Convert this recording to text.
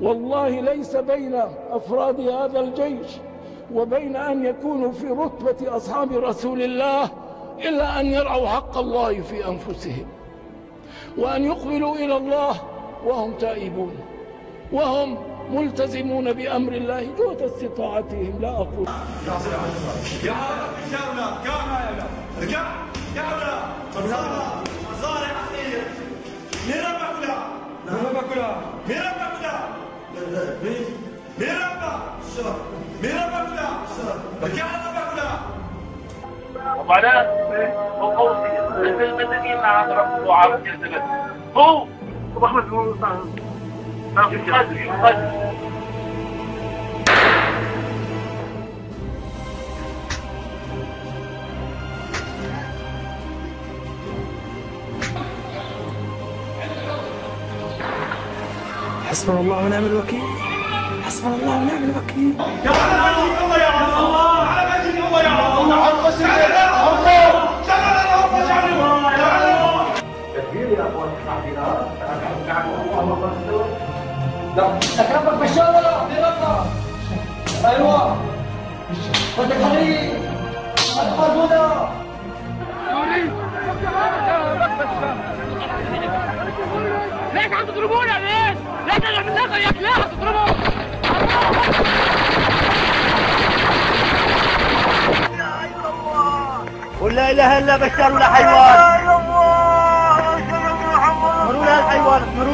والله ليس بين أفراد هذا الجيش وبين أن يكونوا في رتبة أصحاب رسول الله إلا أن يرعوا حق الله في أنفسهم وأن يقبلوا إلى الله وهم تائبون وهم ملتزمون بأمر الله جهد استطاعتهم لا أقول يا مين ربك ولا؟ مين ربك ولا؟ مين ربك ولا؟ مين؟ مين ربك؟ مين ربك ولا؟ رجع ربك ولا؟ وبعدين وقوسي المدنيين مع رب وعرب يلتبس هو ابو احمد حسبنا الله ونعم الوكيل. حسبنا الله ونعم الوكيل. يا الله يا الله على مجد الله يا الله على الرسول الله الله الله تكبير يا اخوان التعبيرات لا. تكبر بالشارع. برقة أيوه. فتكبري ادخل هنا ليش عم تضربونا؟ ليش؟ ليش أنا بالنظر يا كلاب عم تضربوا؟ ولا إله إلا بشر ولا حيوان. مروا لها الحيوان مروا آه